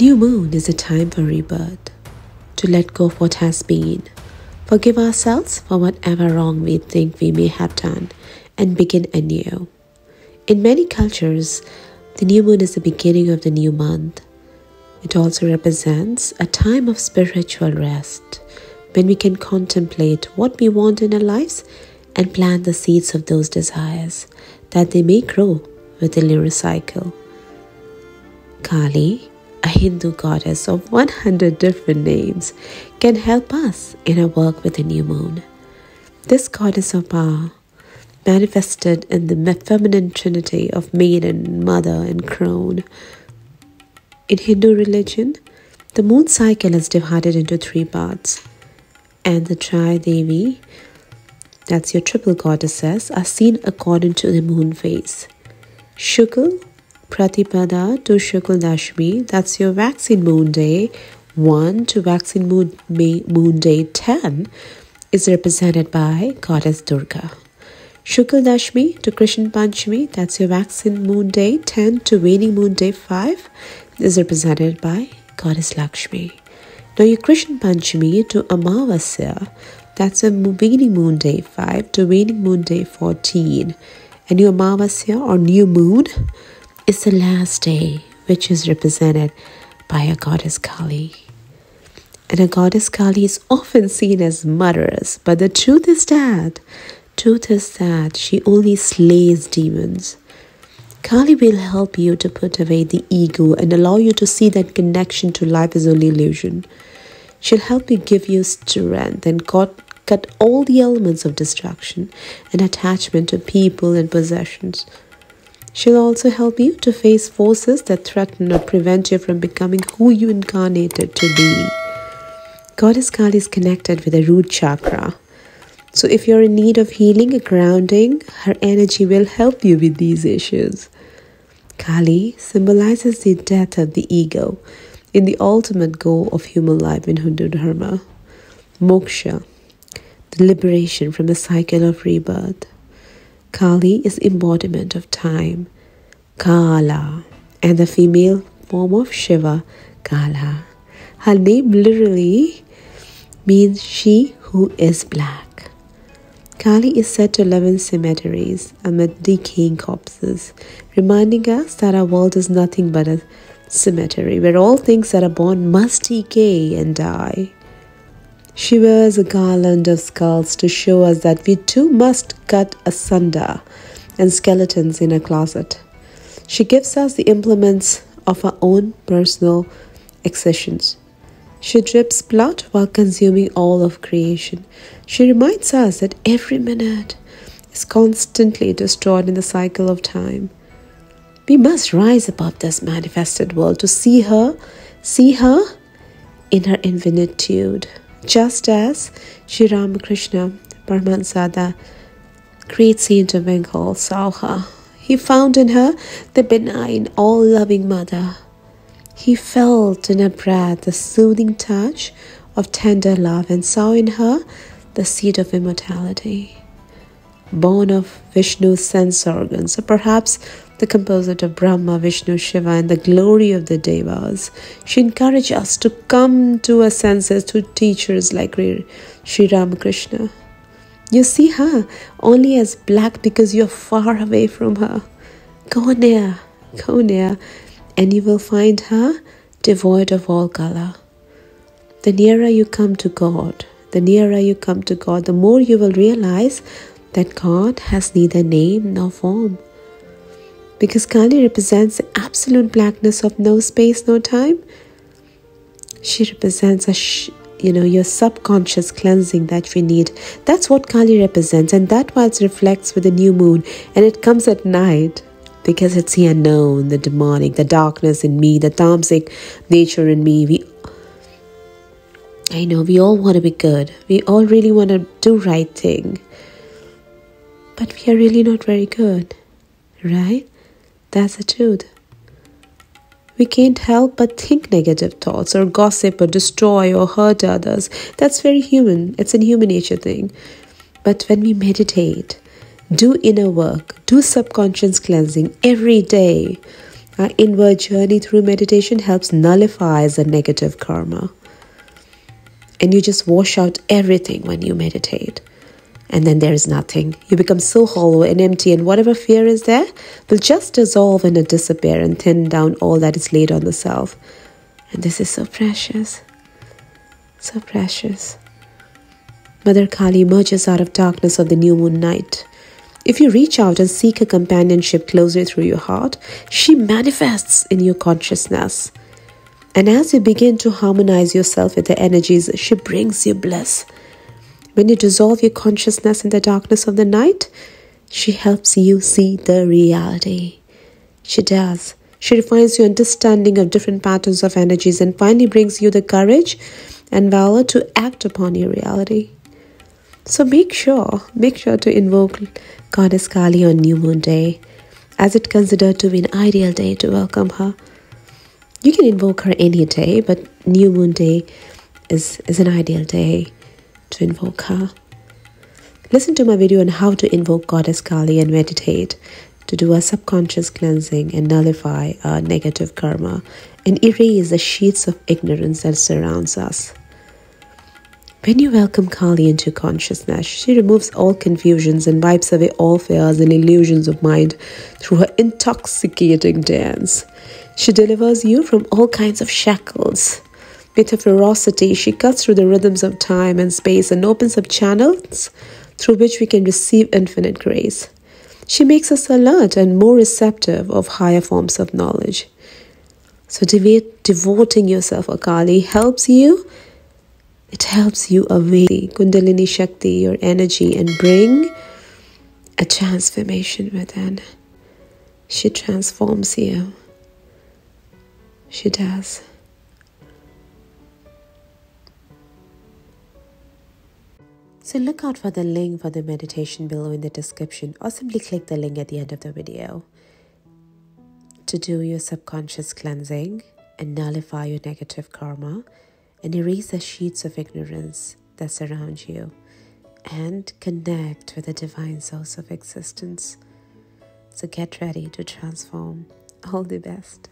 New moon is a time for rebirth, to let go of what has been, forgive ourselves for whatever wrong we think we may have done, and begin anew. In many cultures, the new moon is the beginning of the new month. It also represents a time of spiritual rest when we can contemplate what we want in our lives and plant the seeds of those desires that they may grow with the lunar cycle. Kali a Hindu goddess of 100 different names, can help us in our work with the new moon. This goddess of power manifested in the feminine trinity of maiden, mother, and crone. In Hindu religion, the moon cycle is divided into three parts, and the Tri Devi, that's your triple goddesses, are seen according to the moon phase. Shukla, Pratipada to Shukla Dashmi, that's your waxing moon day, 1 to waxing moon, moon day 10 is represented by Goddess Durga. Shukla Dashmi to Krishna Panchami, that's your waxing moon day 10 to waning moon day 5 is represented by Goddess Lakshmi. Now your Krishna Panchami to Amavasya, that's a waning moon day 5 to waning moon day 14. And your Amavasya or new moon is the last day, which is represented by a goddess Kali. And a goddess Kali is often seen as murderous, but the truth is that, truth is that she only slays demons. Kali will help you to put away the ego and allow you to see that connection to life is only illusion. She'll help you give you strength and cut, cut all the elements of distraction and attachment to people and possessions. She'll also help you to face forces that threaten or prevent you from becoming who you incarnated to be. Goddess Kali is connected with the root chakra. So if you're in need of healing or grounding, her energy will help you with these issues. Kali symbolizes the death of the ego in the ultimate goal of human life in Hindu Dharma. Moksha, the liberation from the cycle of rebirth. Kali is embodiment of time, Kala, and the female form of Shiva, Kala. Her name literally means she who is black. Kali is said to live in cemeteries amid decaying corpses, reminding us that our world is nothing but a cemetery where all things that are born must decay and die. She wears a garland of skulls to show us that we too must cut asunder and skeletons in a closet. She gives us the implements of her own personal excisions. She drips blood while consuming all of creation. She reminds us that every minute is constantly destroyed in the cycle of time. We must rise above this manifested world to see her, see her in her infinitude just as Sri Ramakrishna Paramahansa, great saint of Bengal, saw. He found in her the benign, all loving mother. He felt in her breath the soothing touch of tender love and saw in her the seed of immortality. Born of Vishnu's sense organs, or perhaps the composite of Brahma, Vishnu, Shiva, and the glory of the Devas. She encouraged us to come to our senses to teachers like Sri Ramakrishna. You see her only as black because you're far away from her. Go near, go near, and you will find her devoid of all color. The nearer you come to God, the nearer you come to God, the more you will realize that God has neither name nor form because Kali represents the absolute blackness of no space, no time. She represents a sh- you know your subconscious cleansing that we need. That's what Kali represents, and that why it reflects with the new moon, and it comes at night because it's the unknown, the demonic, the darkness in me, the tamasic nature in me. We I know we all want to be good. We all really want to do right thing. But we are really not very good, right? That's the truth. We can't help but think negative thoughts or gossip or destroy or hurt others. That's very human. It's a human nature thing. But when we meditate, do inner work, do subconscious cleansing every day, Our inward journey through meditation helps nullify the negative karma. And you just wash out everything when you meditate. And then there is nothing. You become so hollow and empty, and whatever fear is there will just dissolve and disappear and thin down all that is laid on the self. And this is so precious. So precious. Mother Kali emerges out of darkness of the new moon night if you reach out and seek a companionship closer through your heart, she manifests in your consciousness. And as you begin to harmonize yourself with the energies, she brings you bliss. When you dissolve your consciousness in the darkness of the night, she helps you see the reality. She does. She refines your understanding of different patterns of energies and finally brings you the courage and valor to act upon your reality. So make sure, make sure to invoke Goddess Kali on New Moon Day, as it considered to be an ideal day to welcome her. You can invoke her any day, but New Moon Day is, is an ideal day to invoke her. Listen to my video on how to invoke Goddess Kali and meditate to do a subconscious cleansing and nullify our negative karma and erase the sheets of ignorance that surrounds us. When you welcome Kali into consciousness, she removes all confusions and wipes away all fears and illusions of mind through her intoxicating dance. She delivers you from all kinds of shackles. With her ferocity, she cuts through the rhythms of time and space and opens up channels through which we can receive infinite grace. She makes us alert and more receptive of higher forms of knowledge. So, devoting yourself to Kali helps you it helps you awake Kundalini Shakti, your energy, and bring a transformation within. She transforms you. She does. So look out for the link for the meditation below in the description or simply click the link at the end of the video to do your subconscious cleansing and nullify your negative karma and erase the sheets of ignorance that surround you and connect with the divine source of existence. So get ready to transform. All the best.